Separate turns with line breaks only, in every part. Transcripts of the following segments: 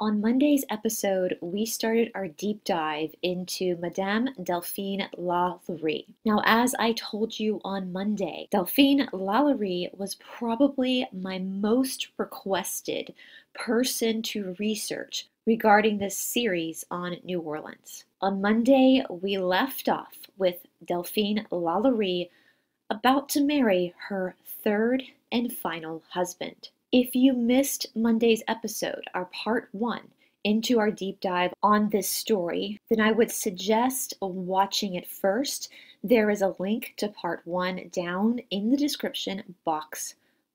On Monday's episode, we started our deep dive into Madame Delphine Lalaurie. Now, as I told you on Monday, Delphine Lalaurie was probably my most requested person to research regarding this series on New Orleans. On Monday, we left off with Delphine Lalaurie about to marry her third and final husband. If you missed Monday's episode, our part one, into our deep dive on this story, then I would suggest watching it first. There is a link to part one down in the description box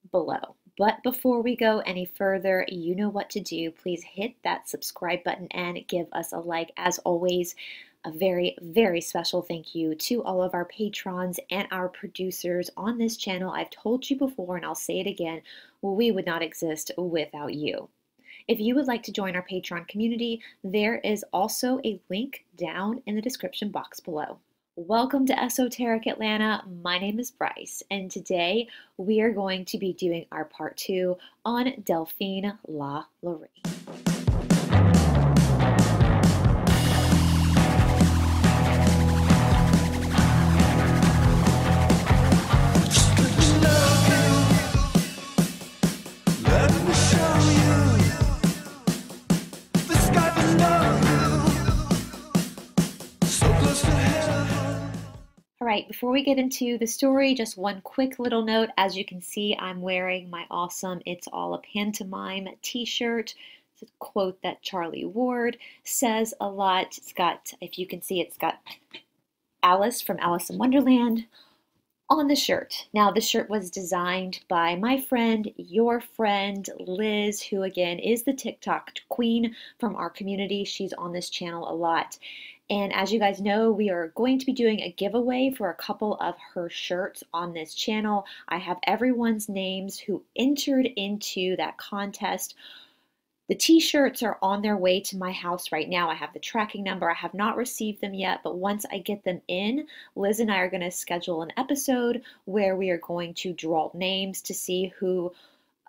below. But before we go any further, you know what to do. Please hit that subscribe button and give us a like. As always, a very, very special thank you to all of our patrons and our producers on this channel. I've told you before and I'll say it again, we would not exist without you. If you would like to join our Patreon community, there is also a link down in the description box below. Welcome to Esoteric Atlanta. My name is Brice, and today we are going to be doing our part two on Delphine La Laurie. Right, before we get into the story, just one quick little note. As you can see, I'm wearing my awesome It's All a Pantomime t shirt. It's a quote that Charlie Ward says a lot. It's got, if you can see, it's got Alice from Alice in Wonderland on the shirt. Now, the shirt was designed by my friend, your friend, Liz, who again is the TikTok queen from our community. She's on this channel a lot. And as you guys know, we are going to be doing a giveaway for a couple of her shirts on this channel. I have everyone's names who entered into that contest. The t-shirts are on their way to my house right now. I have the tracking number. I have not received them yet, but once I get them in, Liz and I are going to schedule an episode where we are going to draw names to see who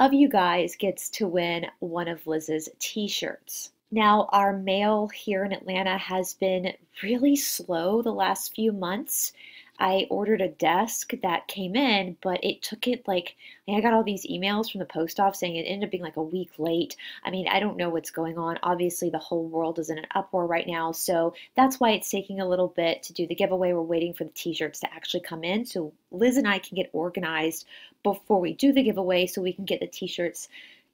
of you guys gets to win one of Liz's t-shirts. Now, our mail here in Atlanta has been really slow the last few months. I ordered a desk that came in, but it took it like I got all these emails from the post office saying it ended up being like a week late. I mean, I don't know what's going on. Obviously, the whole world is in an uproar right now, so that's why it's taking a little bit to do the giveaway. We're waiting for the t-shirts to actually come in so Liz and I can get organized before we do the giveaway so we can get the t-shirts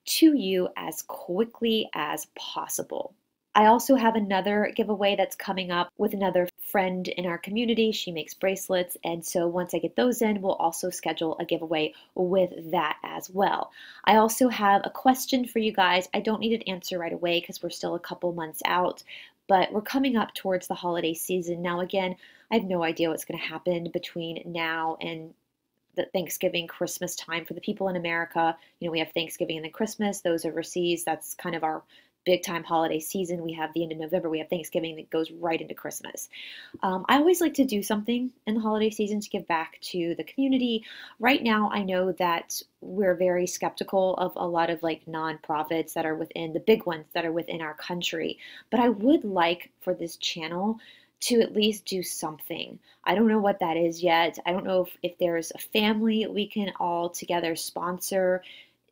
to you as quickly as possible. I also have another giveaway that's coming up with another friend in our community. She makes bracelets, and so once I get those in, we'll also schedule a giveaway with that as well. I also have a question for you guys. I don't need an answer right away because we're still a couple months out, but we're coming up towards the holiday season. Now, again, I have no idea what's going to happen between now and the Thanksgiving, Christmas time for the people in America. You know, we have Thanksgiving and then Christmas. Those overseas, that's kind of our big time holiday season. We have the end of November, we have Thanksgiving that goes right into Christmas. Um, I always like to do something in the holiday season to give back to the community. Right now, I know that we're very skeptical of a lot of like nonprofits that are within the big ones that are within our country, but I would like for this channel to at least do something. I don't know what that is yet. I don't know if, if there's a family we can all together sponsor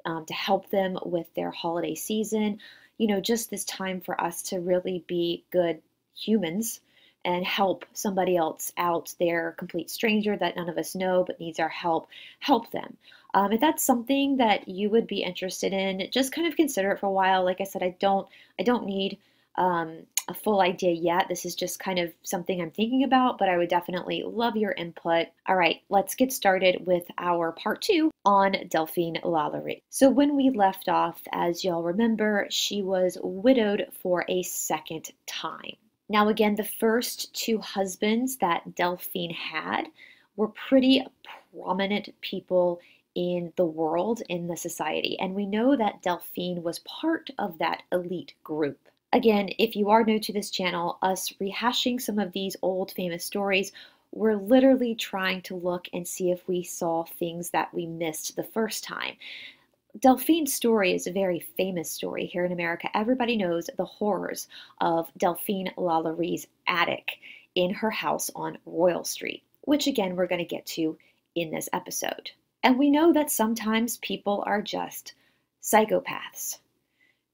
um, to help them with their holiday season. You know, just this time for us to really be good humans and help somebody else out there, complete stranger that none of us know but needs our help, help them. Um, if that's something that you would be interested in, just kind of consider it for a while. Like I said, I don't, I don't need um, a full idea yet. This is just kind of something I'm thinking about, but I would definitely love your input. All right, let's get started with our part two on Delphine Lalaurie. So when we left off, as y'all remember, she was widowed for a second time. Now, again, the first two husbands that Delphine had were pretty prominent people in the world, in the society. And we know that Delphine was part of that elite group. Again, if you are new to this channel, us rehashing some of these old famous stories, we're literally trying to look and see if we saw things that we missed the first time. Delphine's story is a very famous story here in America. Everybody knows the horrors of Delphine Lalaurie's attic in her house on Royal Street, which again we're going to get to in this episode. And we know that sometimes people are just psychopaths.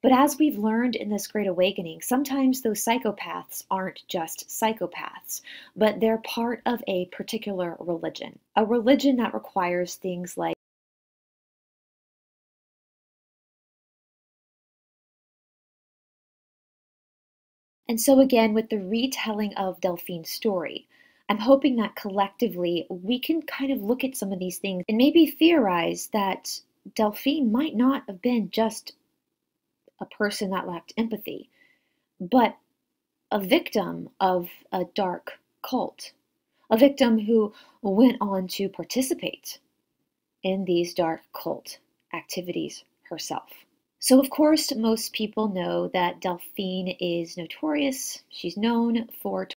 But as we've learned in this Great Awakening, sometimes those psychopaths aren't just psychopaths, but they're part of a particular religion. A religion that requires things like And so, again, with the retelling of Delphine's story, I'm hoping that collectively we can kind of look at some of these things and maybe theorize that Delphine might not have been just a person that lacked empathy, but a victim of a dark cult, a victim who went on to participate in these dark cult activities herself. So, of course, most people know that Delphine is notorious. She's known for.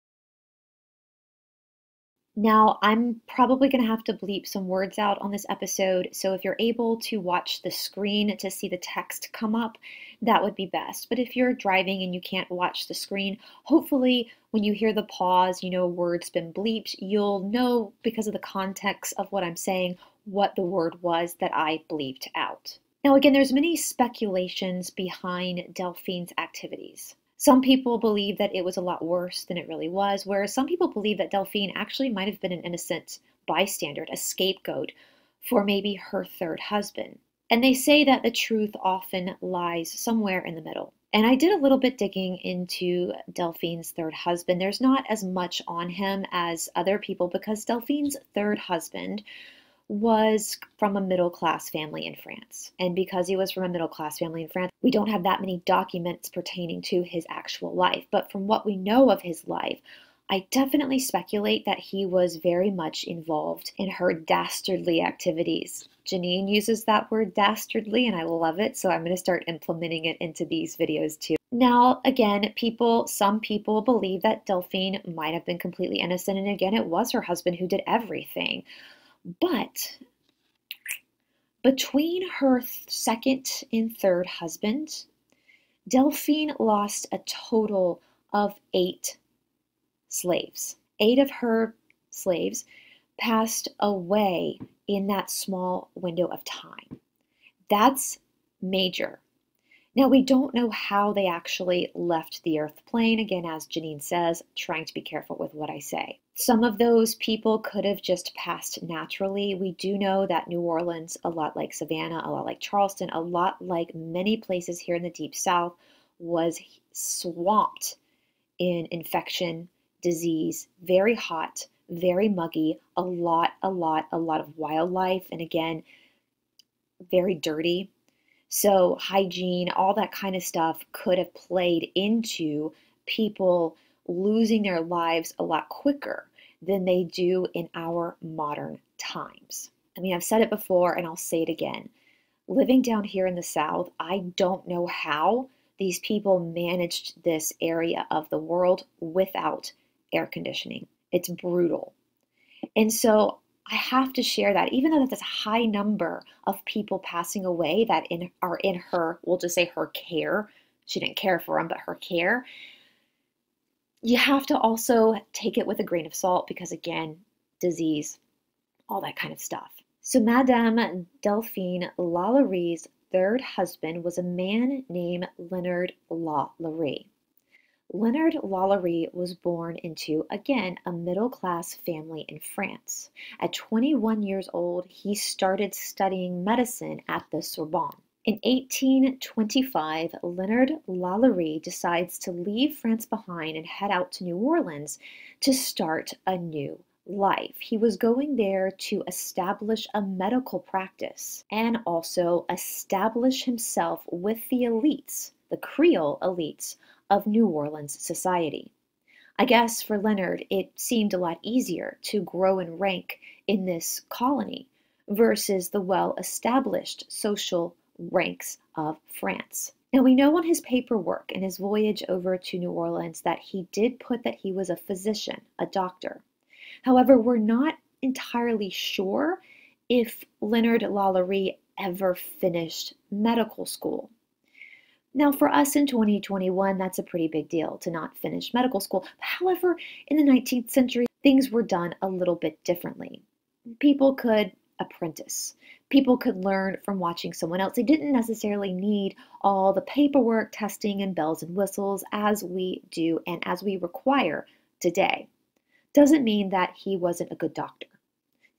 Now, I'm probably going to have to bleep some words out on this episode, so if you're able to watch the screen to see the text come up, that would be best. But if you're driving and you can't watch the screen, hopefully when you hear the pause, you know a word's been bleeped, you'll know because of the context of what I'm saying what the word was that I bleeped out. Now, again, there's many speculations behind Delphine's activities. Some people believe that it was a lot worse than it really was, whereas some people believe that Delphine actually might have been an innocent bystander, a scapegoat for maybe her third husband. And they say that the truth often lies somewhere in the middle. And I did a little bit digging into Delphine's third husband. There's not as much on him as other people because Delphine's third husband was from a middle class family in France. And because he was from a middle class family in France, we don't have that many documents pertaining to his actual life. But from what we know of his life, I definitely speculate that he was very much involved in her dastardly activities. Janine uses that word dastardly, and I love it, so I'm going to start implementing it into these videos too. Now, again, people, some people believe that Delphine might have been completely innocent, and again, it was her husband who did everything. But between her second and third husband, Delphine lost a total of eight slaves. Eight of her slaves passed away in that small window of time. That's major. Now, we don't know how they actually left the earth plane. Again, as Janine says, trying to be careful with what I say. Some of those people could have just passed naturally. We do know that New Orleans, a lot like Savannah, a lot like Charleston, a lot like many places here in the Deep South, was swamped in infection, disease, very hot, very muggy, a lot, a lot, a lot of wildlife, and again, very dirty. So, hygiene, all that kind of stuff could have played into people losing their lives a lot quicker than they do in our modern times. I mean, I've said it before and I'll say it again. Living down here in the South, I don't know how these people managed this area of the world without air conditioning. It's brutal. And so I have to share that, even though that's a high number of people passing away that in, are in her, we'll just say her care. She didn't care for them, but her care. You have to also take it with a grain of salt because, again, disease, all that kind of stuff. So, Madame Delphine Lalaurie's third husband was a man named Leonard Lalaurie. Leonard Lalaurie was born into, again, a middle class family in France. At 21 years old, he started studying medicine at the Sorbonne. In 1825, Leonard Lalaurie decides to leave France behind and head out to New Orleans to start a new life. He was going there to establish a medical practice and also establish himself with the elites, the Creole elites of New Orleans society. I guess for Leonard, it seemed a lot easier to grow in rank in this colony versus the well established social ranks of France. Now, we know on his paperwork and his voyage over to New Orleans that he did put that he was a physician, a doctor. However, we're not entirely sure if Leonard Lalaurie ever finished medical school. Now, for us in 2021, that's a pretty big deal to not finish medical school. However, in the 19th century, things were done a little bit differently. People could apprentice. People could learn from watching someone else. They didn't necessarily need all the paperwork, testing, and bells and whistles as we do and as we require today. Doesn't mean that he wasn't a good doctor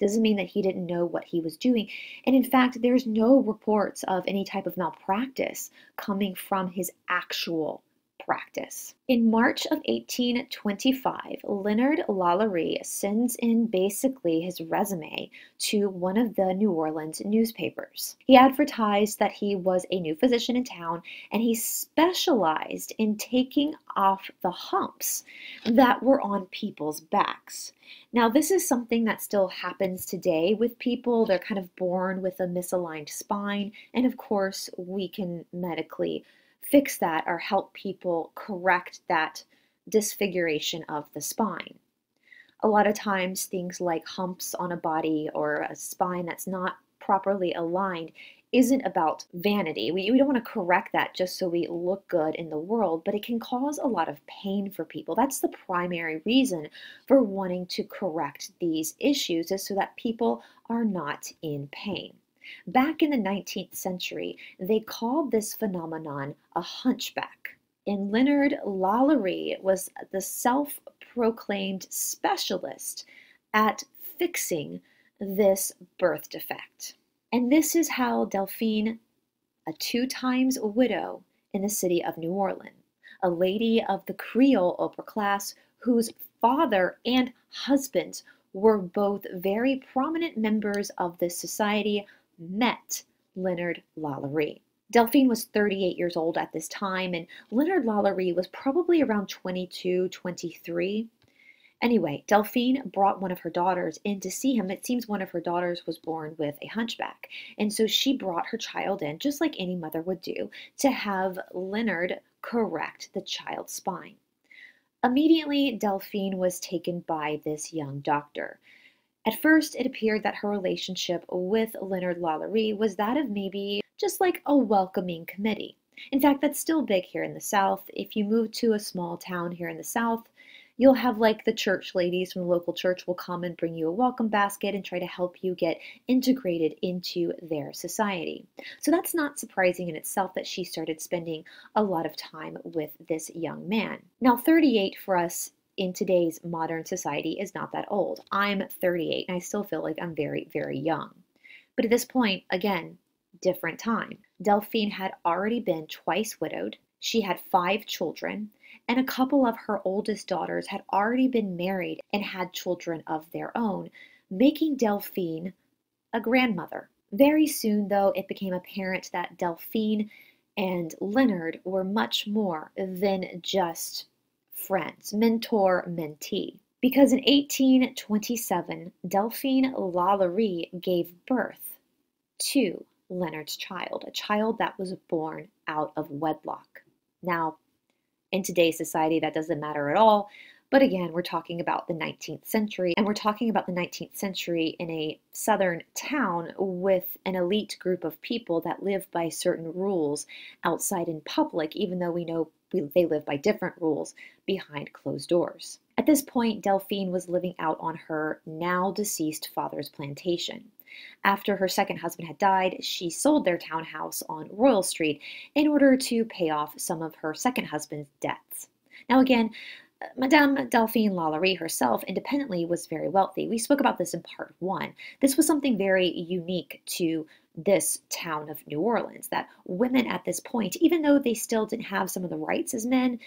doesn't mean that he didn't know what he was doing. And in fact, there's no reports of any type of malpractice coming from his actual practice. In March of 1825, Leonard Lalaurie sends in basically his resume to one of the New Orleans newspapers. He advertised that he was a new physician in town and he specialized in taking off the humps that were on people's backs. Now, this is something that still happens today with people. They're kind of born with a misaligned spine, and of course, we can medically fix that or help people correct that disfiguration of the spine. A lot of times, things like humps on a body or a spine that's not properly aligned isn't about vanity. We, we don't want to correct that just so we look good in the world, but it can cause a lot of pain for people. That's the primary reason for wanting to correct these issues, is so that people are not in pain. Back in the 19th century, they called this phenomenon a hunchback. And Leonard Lalaurie was the self proclaimed specialist at fixing this birth defect. And this is how Delphine, a two times widow in the city of New Orleans, a lady of the Creole upper class whose father and husband were both very prominent members of this society, met Leonard Lalaurie. Delphine was 38 years old at this time, and Leonard Lalaurie was probably around 22, 23. Anyway, Delphine brought one of her daughters in to see him. It seems one of her daughters was born with a hunchback. And so she brought her child in, just like any mother would do, to have Leonard correct the child's spine. Immediately, Delphine was taken by this young doctor. At first, it appeared that her relationship with Leonard Lalaurie was that of maybe just like a welcoming committee. In fact, that's still big here in the South. If you move to a small town here in the South, you'll have like the church ladies from the local church will come and bring you a welcome basket and try to help you get integrated into their society. So that's not surprising in itself that she started spending a lot of time with this young man. Now, 38 for us in today's modern society is not that old. I'm 38 and I still feel like I'm very, very young. But at this point, again, different time. Delphine had already been twice widowed. She had five children, and a couple of her oldest daughters had already been married and had children of their own, making Delphine a grandmother. Very soon, though, it became apparent that Delphine and Leonard were much more than just friends, mentor mentee. Because in 1827, Delphine Lalaurie gave birth to Leonard's child, a child that was born out of wedlock. Now, in today's society, that doesn't matter at all. But again, we're talking about the 19th century, and we're talking about the 19th century in a southern town with an elite group of people that live by certain rules outside in public, even though we know they live by different rules behind closed doors. At this point, Delphine was living out on her now deceased father's plantation. After her second husband had died, she sold their townhouse on Royal Street in order to pay off some of her second husband's debts. Now, again, uh, Madame Delphine Lalaurie herself independently was very wealthy. We spoke about this in part one. This was something very unique to this town of New Orleans that women at this point, even though they still didn't have some of the rights as men,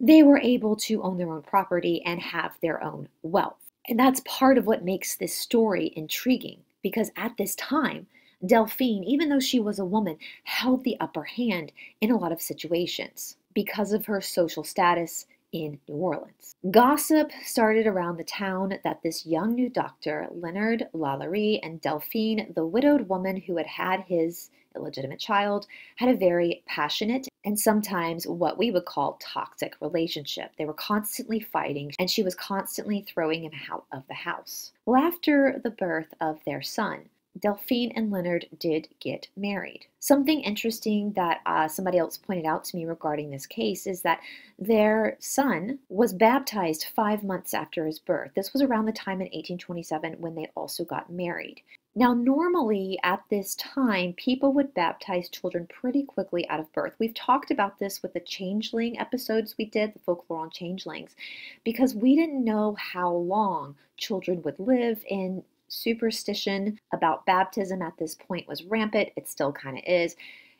they were able to own their own property and have their own wealth. And that's part of what makes this story intriguing because at this time, Delphine, even though she was a woman, held the upper hand in a lot of situations because of her social status in New Orleans. Gossip started around the town that this young new doctor, Leonard Lalaurie, and Delphine, the widowed woman who had had his illegitimate child, had a very passionate and sometimes what we would call toxic relationship. They were constantly fighting, and she was constantly throwing him out of the house. Well, after the birth of their son, Delphine and Leonard did get married. Something interesting that uh, somebody else pointed out to me regarding this case is that their son was baptized five months after his birth. This was around the time in 1827 when they also got married. Now, normally at this time, people would baptize children pretty quickly out of birth. We've talked about this with the changeling episodes we did, the folklore on changelings, because we didn't know how long children would live in superstition about baptism at this point was rampant. It still kind of is.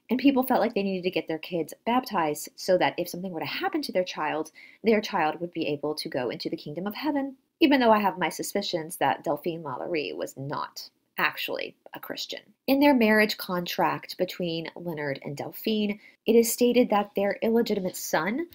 And people felt like they needed to get their kids baptized so that if something were to happen to their child, their child would be able to go into the kingdom of heaven. Even though I have my suspicions that Delphine Lalaurie was not actually a Christian. In their marriage contract between Leonard and Delphine, it is stated that their illegitimate son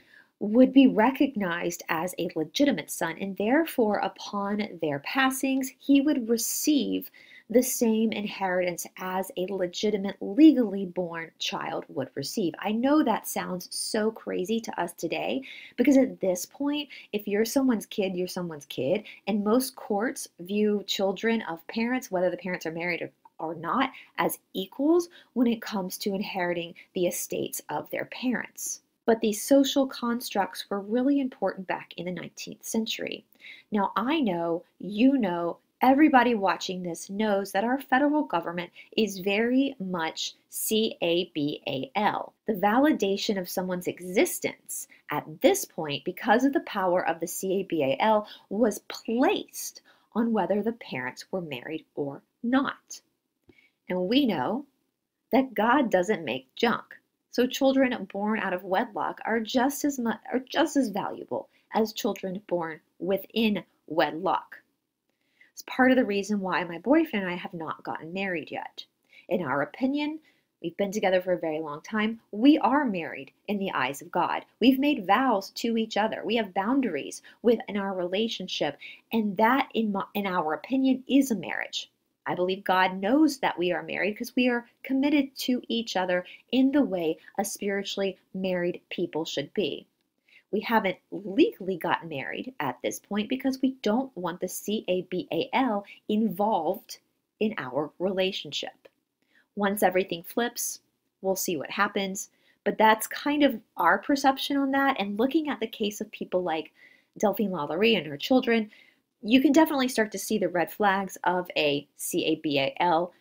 would be recognized as a legitimate son, and therefore, upon their passings, he would receive the same inheritance as a legitimate, legally born child would receive. I know that sounds so crazy to us today because at this point, if you're someone's kid, you're someone's kid, and most courts view children of parents, whether the parents are married or not as equals when it comes to inheriting the estates of their parents. But these social constructs were really important back in the 19th century. Now, I know, you know, everybody watching this knows that our federal government is very much CABAL. The validation of someone's existence at this point, because of the power of the CABAL, was placed on whether the parents were married or not. And we know that God doesn't make junk. So children born out of wedlock are just as are just as valuable as children born within wedlock. It's part of the reason why my boyfriend and I have not gotten married yet. In our opinion, we've been together for a very long time. We are married in the eyes of God. We've made vows to each other. We have boundaries within our relationship, and that, in, my, in our opinion, is a marriage. I believe God knows that we are married because we are committed to each other in the way a spiritually married people should be. We haven't legally gotten married at this point because we don't want the CABAL involved in our relationship. Once everything flips, we'll see what happens. But that's kind of our perception on that. And looking at the case of people like Delphine Lalaurie and her children, you can definitely start to see the red flags of a CABAL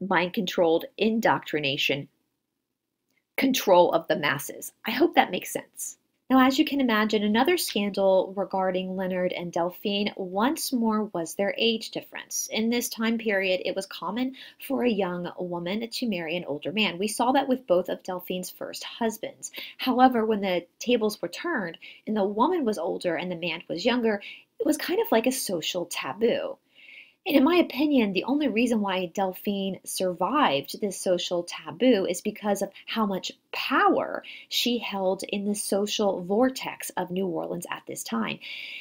mind controlled indoctrination control of the masses. I hope that makes sense. Now, as you can imagine, another scandal regarding Leonard and Delphine once more was their age difference. In this time period, it was common for a young woman to marry an older man. We saw that with both of Delphine's first husbands. However, when the tables were turned and the woman was older and the man was younger, it was kind of like a social taboo. And in my opinion, the only reason why Delphine survived this social taboo is because of how much power she held in the social vortex of New Orleans at this time.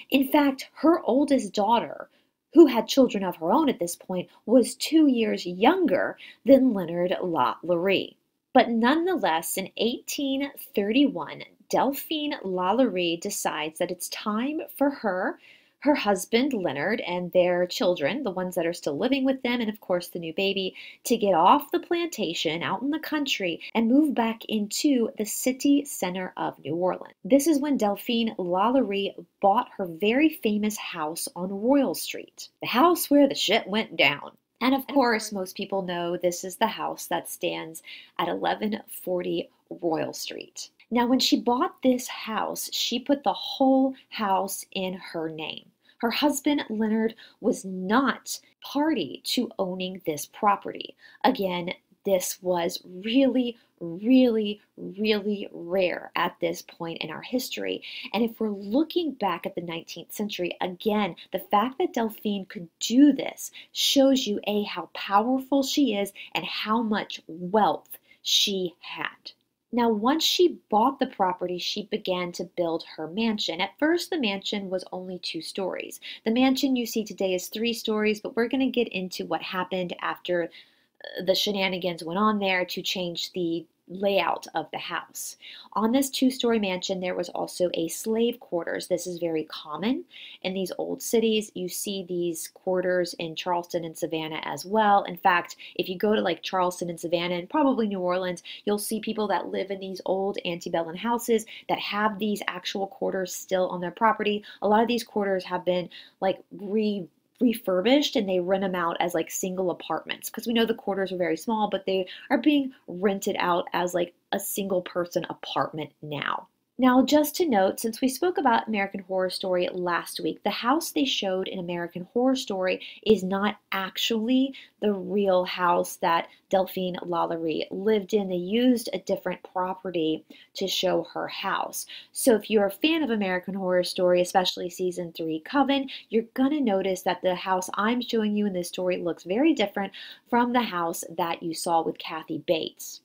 In fact, her oldest daughter, who had children of her own at this point, was two years younger than Leonard Lalaurie. But nonetheless, in 1831, Delphine Lalaurie decides that it's time for her her husband, Leonard, and their children, the ones that are still living with them, and of course the new baby, to get off the plantation out in the country and move back into the city center of New Orleans. This is when Delphine Lalaurie bought her very famous house on Royal Street, the house where the shit went down. And of course, most people know this is the house that stands at 1140 Royal Street. Now, when she bought this house, she put the whole house in her name. Her husband, Leonard, was not party to owning this property. Again, this was really, really, really rare at this point in our history. And if we're looking back at the 19th century, again, the fact that Delphine could do this shows you A, how powerful she is and how much wealth she had. Now, once she bought the property, she began to build her mansion. At first, the mansion was only two stories. The mansion you see today is three stories, but we're going to get into what happened after uh, the shenanigans went on there to change the layout of the house. On this two story mansion, there was also a slave quarters. This is very common in these old cities. You see these quarters in Charleston and Savannah as well. In fact, if you go to like Charleston and Savannah and probably New Orleans, you'll see people that live in these old antebellum houses that have these actual quarters still on their property. A lot of these quarters have been like re refurbished and they rent them out as like single apartments because we know the quarters are very small, but they are being rented out as like a single person apartment now. Now, just to note, since we spoke about American Horror Story last week, the house they showed in American Horror Story is not actually the real house that Delphine Lalaurie lived in. They used a different property to show her house. So if you're a fan of American Horror Story, especially season 3 Coven, you're going to notice that the house I'm showing you in this story looks very different from the house that you saw with Kathy Bates.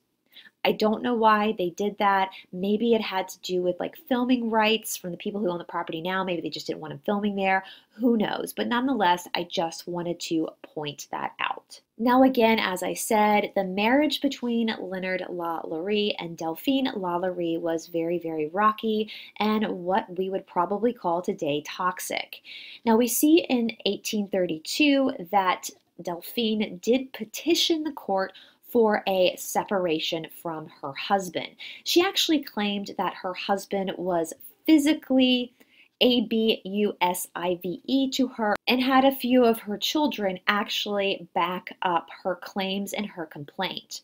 I don't know why they did that. Maybe it had to do with like filming rights from the people who own the property now. Maybe they just didn't want him filming there. Who knows? But nonetheless, I just wanted to point that out. Now, again, as I said, the marriage between Leonard Lalaurie and Delphine Lalaurie was very, very rocky and what we would probably call today toxic. Now, we see in 1832 that Delphine did petition the court for a separation from her husband. She actually claimed that her husband was physically A B U S I V E to her and had a few of her children actually back up her claims and her complaint.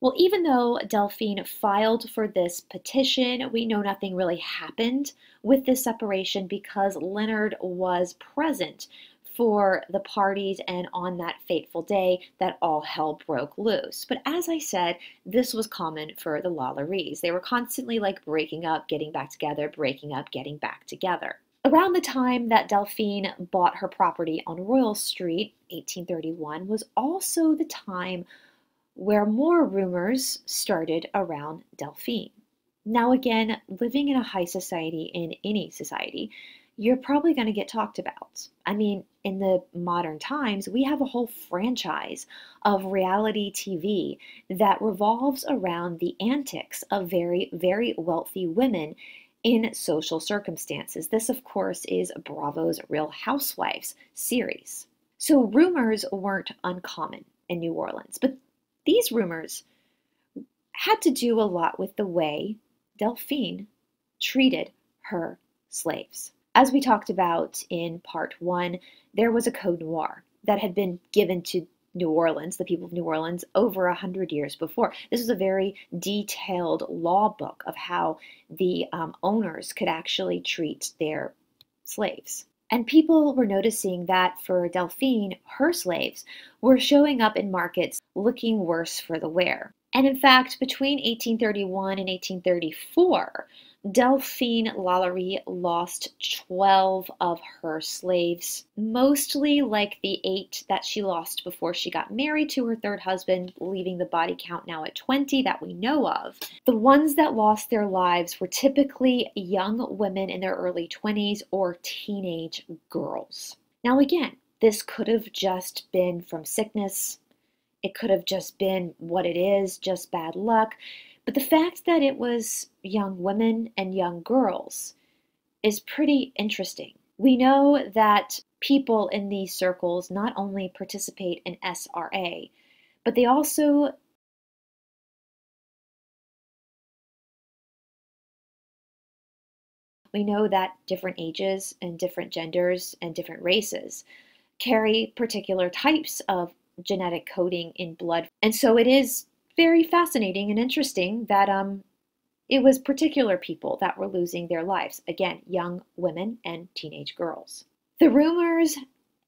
Well, even though Delphine filed for this petition, we know nothing really happened with this separation because Leonard was present for the parties and on that fateful day that all hell broke loose. But as I said, this was common for the Lalauries. They were constantly like breaking up, getting back together, breaking up, getting back together. Around the time that Delphine bought her property on Royal Street, 1831, was also the time where more rumors started around Delphine. Now, again, living in a high society in any society, you're probably going to get talked about. I mean, in the modern times, we have a whole franchise of reality TV that revolves around the antics of very, very wealthy women in social circumstances. This, of course, is Bravo's Real Housewives series. So rumors weren't uncommon in New Orleans, but these rumors had to do a lot with the way Delphine treated her slaves. As we talked about in part one, there was a code noir that had been given to New Orleans, the people of New Orleans, over a hundred years before. This was a very detailed law book of how the um, owners could actually treat their slaves. And people were noticing that for Delphine, her slaves were showing up in markets looking worse for the wear. And in fact, between 1831 and 1834, Delphine Lalaurie lost 12 of her slaves, mostly like the eight that she lost before she got married to her third husband, leaving the body count now at 20 that we know of. The ones that lost their lives were typically young women in their early 20s or teenage girls. Now, again, this could have just been from sickness. It could have just been what it is, just bad luck. But the fact that it was young women and young girls is pretty interesting. We know that people in these circles not only participate in SRA, but they also we know that different ages and different genders and different races carry particular types of genetic coding in blood. And so it is very fascinating and interesting that um, it was particular people that were losing their lives. Again, young women and teenage girls. The rumors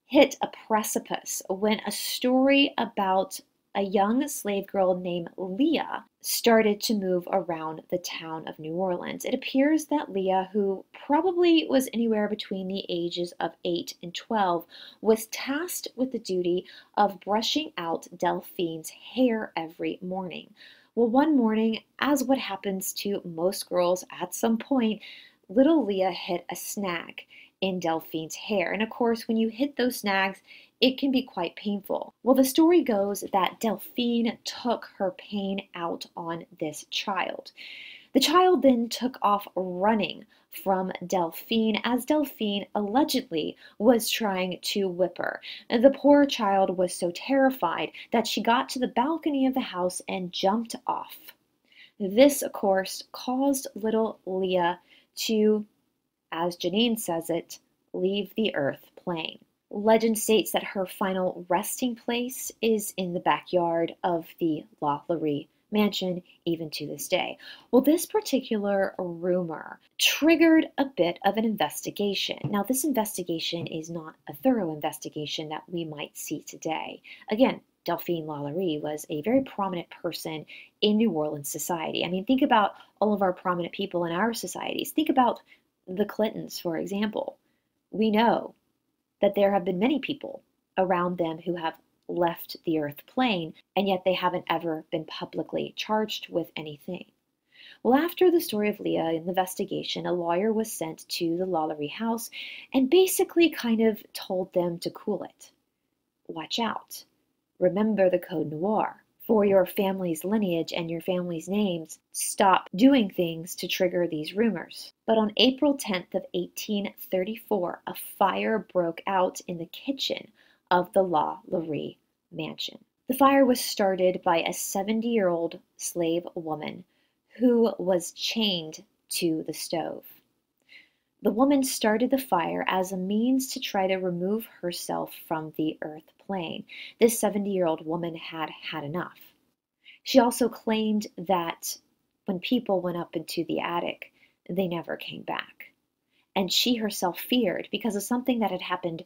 hit a precipice when a story about a young slave girl named Leah started to move around the town of New Orleans. It appears that Leah, who probably was anywhere between the ages of 8 and 12, was tasked with the duty of brushing out Delphine's hair every morning. Well, one morning, as what happens to most girls at some point, little Leah hit a snag in Delphine's hair. And of course, when you hit those snags, it can be quite painful. Well, the story goes that Delphine took her pain out on this child. The child then took off running from Delphine as Delphine allegedly was trying to whip her. The poor child was so terrified that she got to the balcony of the house and jumped off. This, of course, caused little Leah to, as Janine says it, leave the earth plane. Legend states that her final resting place is in the backyard of the Laurie mansion even to this day. Well, this particular rumor triggered a bit of an investigation. Now, this investigation is not a thorough investigation that we might see today. Again, Delphine Lalaurie was a very prominent person in New Orleans society. I mean, think about all of our prominent people in our societies. Think about the Clintons, for example. We know that there have been many people around them who have left the earth plane, and yet they haven't ever been publicly charged with anything. Well, after the story of Leah in the investigation, a lawyer was sent to the Lalaurie house and basically kind of told them to cool it. Watch out. Remember the Code Noir. For your family's lineage and your family's names, stop doing things to trigger these rumors. But on April 10th of 1834, a fire broke out in the kitchen of the Lalaurie mansion. The fire was started by a 70 year old slave woman who was chained to the stove. The woman started the fire as a means to try to remove herself from the earth plane. This 70 year old woman had had enough. She also claimed that when people went up into the attic, they never came back. And she herself feared because of something that had happened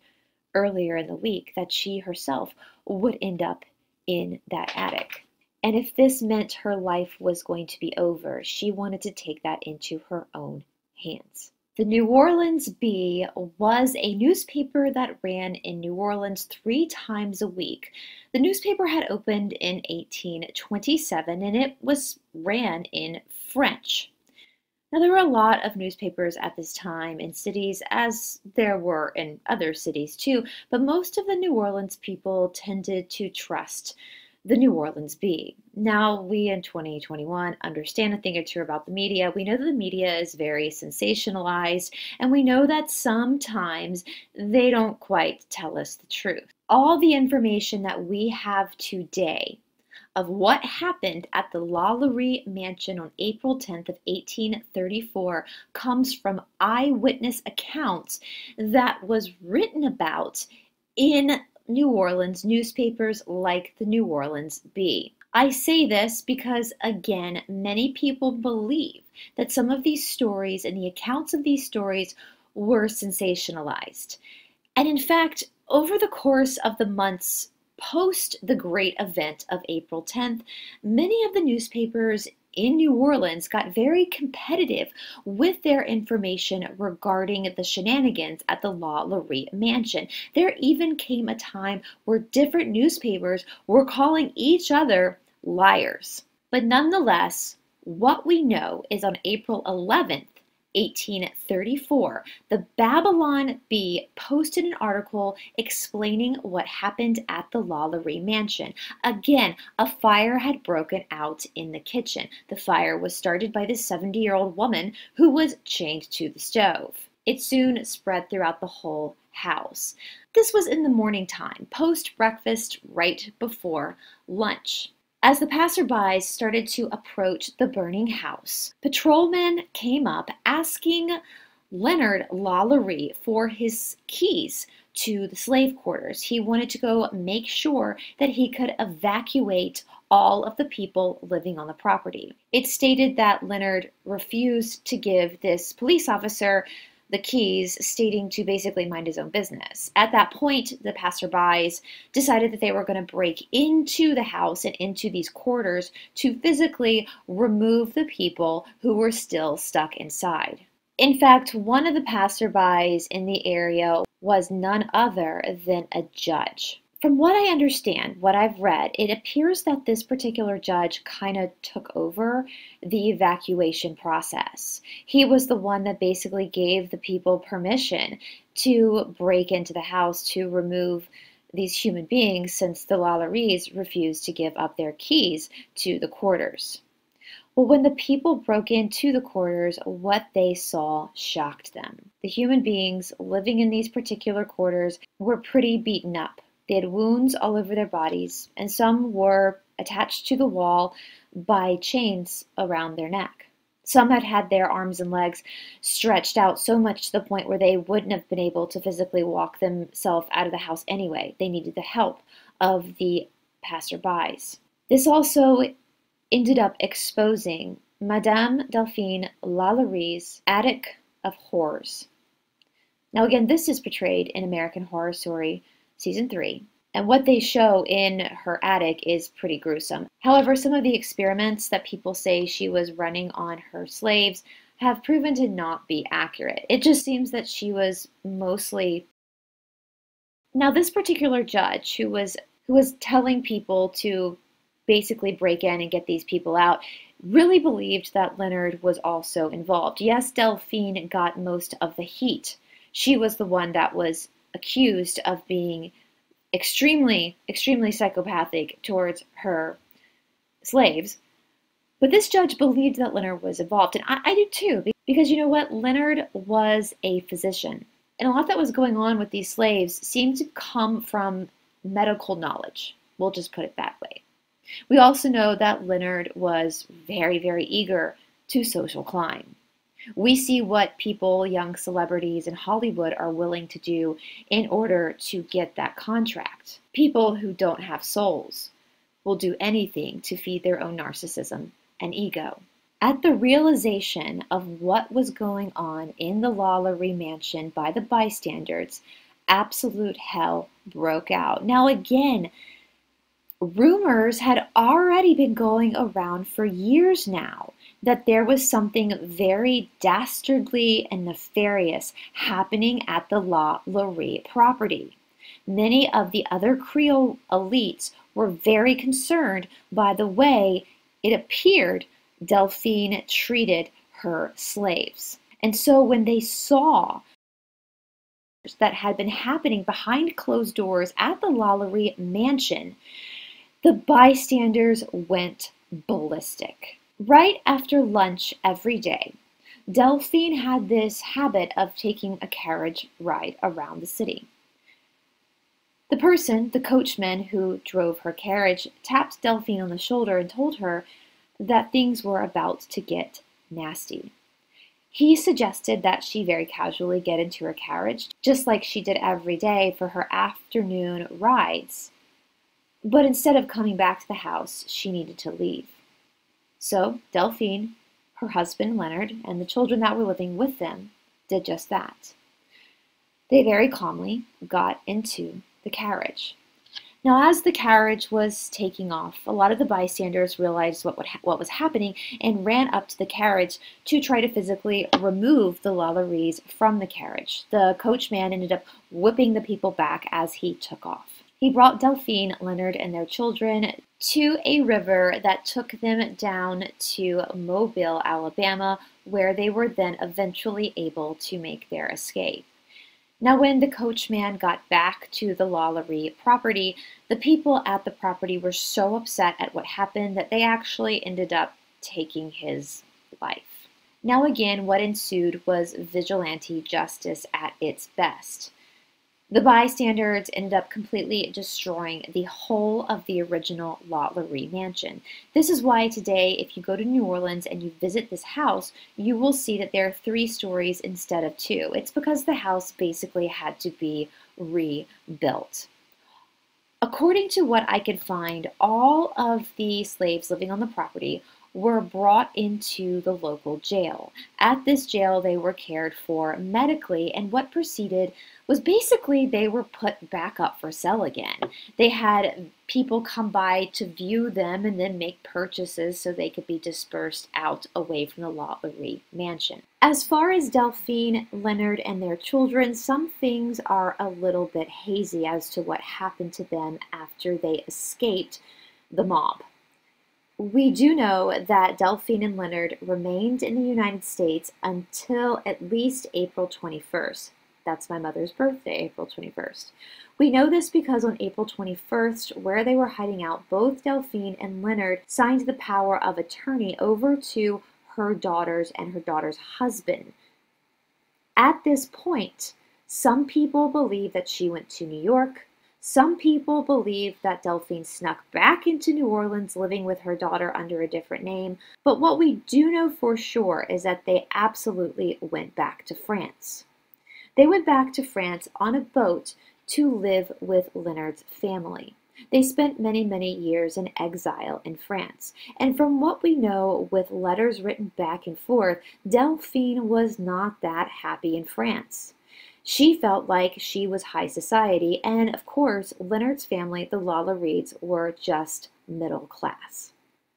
earlier in the week that she herself would end up in that attic. And if this meant her life was going to be over, she wanted to take that into her own hands. The New Orleans Bee was a newspaper that ran in New Orleans three times a week. The newspaper had opened in 1827 and it was ran in French. Now, there were a lot of newspapers at this time in cities, as there were in other cities too, but most of the New Orleans people tended to trust the New Orleans Bee. Now, we in 2021 understand a thing or two about the media. We know that the media is very sensationalized, and we know that sometimes they don't quite tell us the truth. All the information that we have today of what happened at the Lalaurie mansion on April 10th of 1834 comes from eyewitness accounts that was written about in New Orleans newspapers like the New Orleans Bee. I say this because, again, many people believe that some of these stories and the accounts of these stories were sensationalized. And in fact, over the course of the months post the great event of April 10th, many of the newspapers in New Orleans got very competitive with their information regarding the shenanigans at the Lalaurie mansion. There even came a time where different newspapers were calling each other liars. But nonetheless, what we know is on April 11th, 1834, the Babylon Bee posted an article explaining what happened at the La mansion. Again, a fire had broken out in the kitchen. The fire was started by this 70 year old woman who was chained to the stove. It soon spread throughout the whole house. This was in the morning time, post breakfast, right before lunch. As the passerbys started to approach the burning house, patrolmen came up asking Leonard Lalaurie for his keys to the slave quarters. He wanted to go make sure that he could evacuate all of the people living on the property. It stated that Leonard refused to give this police officer the keys, stating to basically mind his own business. At that point, the passerbys decided that they were going to break into the house and into these quarters to physically remove the people who were still stuck inside. In fact, one of the passerbys in the area was none other than a judge. From what I understand, what I've read, it appears that this particular judge kind of took over the evacuation process. He was the one that basically gave the people permission to break into the house to remove these human beings since the Lalauries refused to give up their keys to the quarters. Well, when the people broke into the quarters, what they saw shocked them. The human beings living in these particular quarters were pretty beaten up. They had wounds all over their bodies, and some were attached to the wall by chains around their neck. Some had had their arms and legs stretched out so much to the point where they wouldn't have been able to physically walk themselves out of the house anyway. They needed the help of the passerbys. This also ended up exposing Madame Delphine Lalaurie's attic of horrors. Now, again, this is portrayed in American Horror Story Season 3, and what they show in her attic is pretty gruesome. However, some of the experiments that people say she was running on her slaves have proven to not be accurate. It just seems that she was mostly now this particular judge who was who was telling people to basically break in and get these people out really believed that Leonard was also involved. Yes, Delphine got most of the heat. She was the one that was accused of being extremely, extremely psychopathic towards her slaves. But this judge believed that Leonard was involved, and I, I do too, because you know what? Leonard was a physician. And a lot that was going on with these slaves seemed to come from medical knowledge. We'll just put it that way. We also know that Leonard was very, very eager to social climb. We see what people, young celebrities in Hollywood, are willing to do in order to get that contract. People who don't have souls will do anything to feed their own narcissism and ego. At the realization of what was going on in the Lalaurie mansion by the bystanders, absolute hell broke out. Now, again, rumors had already been going around for years now that there was something very dastardly and nefarious happening at the Lalaurie property. Many of the other Creole elites were very concerned by the way it appeared Delphine treated her slaves. And so when they saw that had been happening behind closed doors at the Lalaurie mansion, the bystanders went ballistic right after lunch every day, Delphine had this habit of taking a carriage ride around the city. The person, the coachman who drove her carriage, tapped Delphine on the shoulder and told her that things were about to get nasty. He suggested that she very casually get into her carriage, just like she did every day for her afternoon rides. But instead of coming back to the house, she needed to leave. So Delphine, her husband Leonard, and the children that were living with them did just that. They very calmly got into the carriage. Now, as the carriage was taking off, a lot of the bystanders realized what, what was happening and ran up to the carriage to try to physically remove the Lalauries from the carriage. The coachman ended up whipping the people back as he took off. He brought Delphine, Leonard, and their children to a river that took them down to Mobile, Alabama, where they were then eventually able to make their escape. Now, when the coachman got back to the Lalaurie property, the people at the property were so upset at what happened that they actually ended up taking his life. Now, again, what ensued was vigilante justice at its best. The bystanders ended up completely destroying the whole of the original Lalaurie mansion. This is why today, if you go to New Orleans and you visit this house, you will see that there are three stories instead of two. It's because the house basically had to be rebuilt. According to what I could find, all of the slaves living on the property were brought into the local jail. At this jail, they were cared for medically, and what proceeded was basically they were put back up for sale again. They had people come by to view them and then make purchases so they could be dispersed out away from the Lalaurie mansion. As far as Delphine, Leonard, and their children, some things are a little bit hazy as to what happened to them after they escaped the mob. We do know that Delphine and Leonard remained in the United States until at least April 21st. That's my mother's birthday, April 21st. We know this because on April 21st, where they were hiding out, both Delphine and Leonard signed the power of attorney over to her daughters and her daughter's husband. At this point, some people believe that she went to New York. Some people believe that Delphine snuck back into New Orleans living with her daughter under a different name, but what we do know for sure is that they absolutely went back to France. They went back to France on a boat to live with Leonard's family. They spent many, many years in exile in France, and from what we know with letters written back and forth, Delphine was not that happy in France. She felt like she was high society, and of course, Leonard's family, the Lalauries, were just middle class.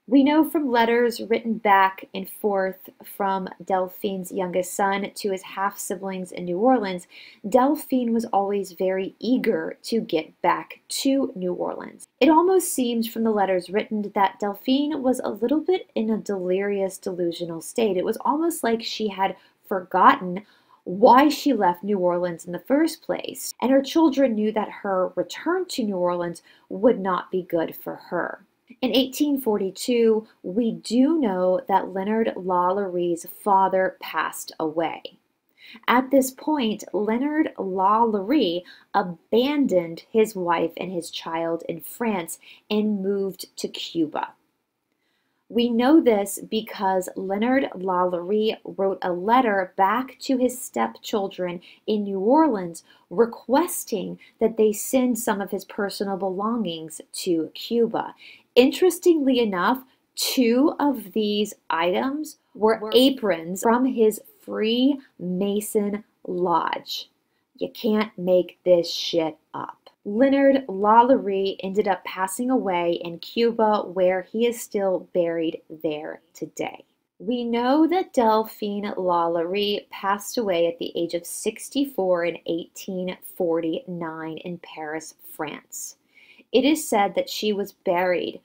We know from letters written back and forth from Delphine's youngest son to his half siblings in New Orleans, Delphine was always very eager to get back to New Orleans. It almost seems from the letters written that Delphine was a little bit in a delirious, delusional state. It was almost like she had forgotten why she left New Orleans in the first place, and her children knew that her return to New Orleans would not be good for her. In 1842, we do know that Leonard Lalaurie's father passed away. At this point, Leonard Lalaurie abandoned his wife and his child in France and moved to Cuba. We know this because Leonard Lalaurie wrote a letter back to his stepchildren in New Orleans requesting that they send some of his personal belongings to Cuba. Interestingly enough, two of these items were aprons from his Freemason Lodge. You can't make this shit. Leonard Lalaurie ended up passing away in Cuba, where he is still buried there today. We know that Delphine Lalaurie passed away at the age of 64 in 1849 in Paris, France. It is said that she was buried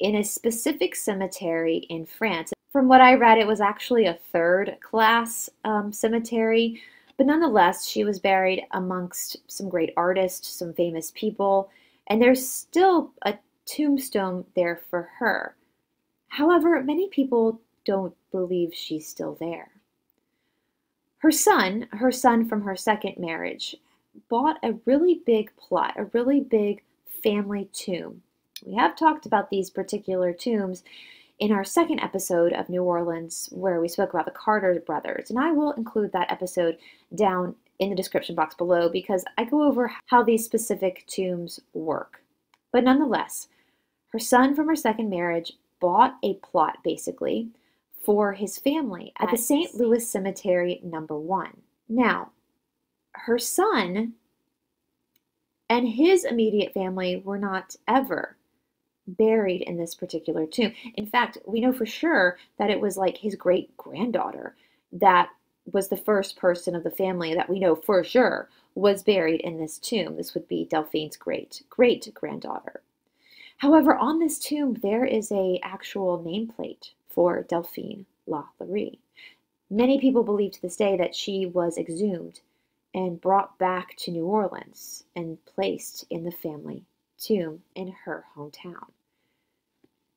in a specific cemetery in France. From what I read, it was actually a third class um, cemetery but nonetheless, she was buried amongst some great artists, some famous people, and there's still a tombstone there for her. However, many people don't believe she's still there. Her son, her son from her second marriage, bought a really big plot, a really big family tomb. We have talked about these particular tombs in our second episode of New Orleans, where we spoke about the Carter brothers. And I will include that episode down in the description box below because I go over how these specific tombs work. But nonetheless, her son from her second marriage bought a plot basically for his family at the St. Louis Cemetery number one. Now, her son and his immediate family were not ever buried in this particular tomb. In fact, we know for sure that it was like his great granddaughter that was the first person of the family that we know for sure was buried in this tomb. This would be Delphine's great great granddaughter. However, on this tomb there is a actual nameplate for Delphine Lalaurie. Many people believe to this day that she was exhumed and brought back to New Orleans and placed in the family tomb in her hometown.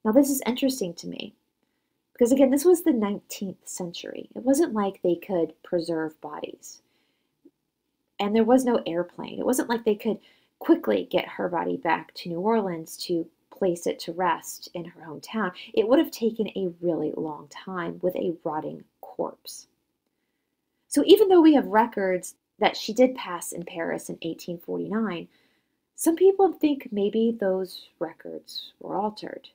Now, this is interesting to me because, again, this was the 19th century. It wasn't like they could preserve bodies, and there was no airplane. It wasn't like they could quickly get her body back to New Orleans to place it to rest in her hometown. It would have taken a really long time with a rotting corpse. So, even though we have records that she did pass in Paris in 1849, some people think maybe those records were altered.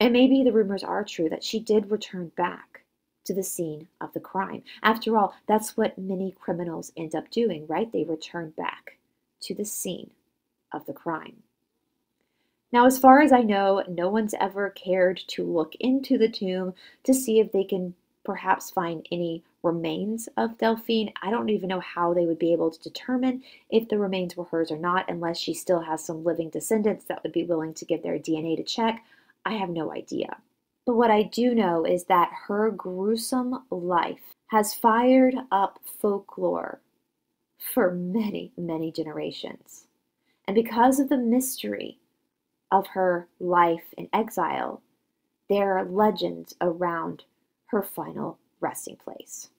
And maybe the rumors are true that she did return back to the scene of the crime. After all, that's what many criminals end up doing, right? They return back to the scene of the crime. Now, as far as I know, no one's ever cared to look into the tomb to see if they can perhaps find any remains of Delphine. I don't even know how they would be able to determine if the remains were hers or not, unless she still has some living descendants that would be willing to give their DNA to check. I have no idea. But what I do know is that her gruesome life has fired up folklore for many, many generations. And because of the mystery of her life in exile, there are legends around her final resting place.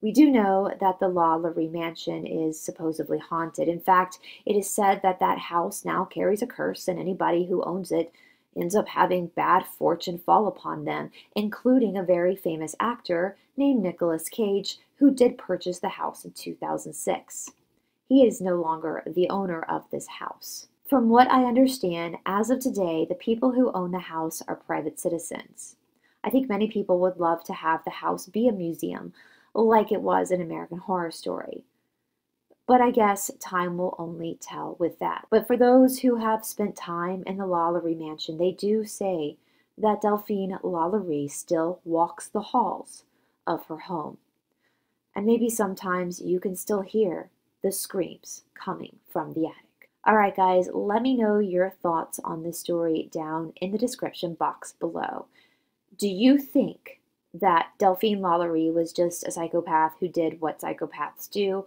We do know that the Lalaurie mansion is supposedly haunted. In fact, it is said that that house now carries a curse, and anybody who owns it ends up having bad fortune fall upon them, including a very famous actor named Nicolas Cage, who did purchase the house in 2006. He is no longer the owner of this house. From what I understand, as of today, the people who own the house are private citizens. I think many people would love to have the house be a museum, like it was in American Horror Story. But I guess time will only tell with that. But for those who have spent time in the Lalaurie mansion, they do say that Delphine Lalaurie still walks the halls of her home. And maybe sometimes you can still hear the screams coming from the attic. All right, guys, let me know your thoughts on this story down in the description box below. Do you think that Delphine Lalaurie was just a psychopath who did what psychopaths do?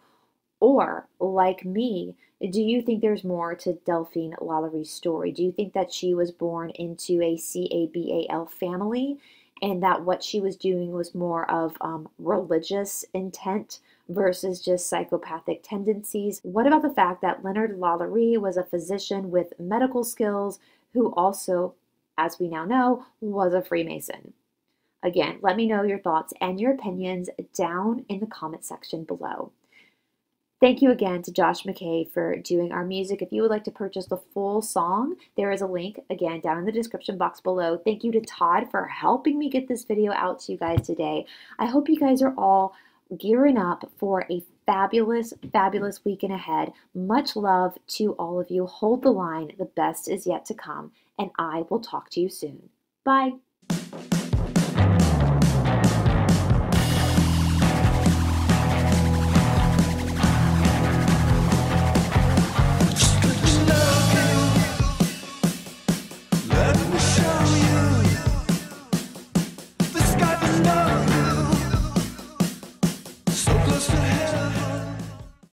Or, like me, do you think there's more to Delphine Lalaurie's story? Do you think that she was born into a CABAL family and that what she was doing was more of um, religious intent versus just psychopathic tendencies? What about the fact that Leonard Lalaurie was a physician with medical skills who also, as we now know, was a Freemason? Again, let me know your thoughts and your opinions down in the comment section below. Thank you again to Josh McKay for doing our music. If you would like to purchase the full song, there is a link again down in the description box below. Thank you to Todd for helping me get this video out to you guys today. I hope you guys are all gearing up for a fabulous, fabulous weekend ahead. Much love to all of you. Hold the line. The best is yet to come, and I will talk to you soon. Bye.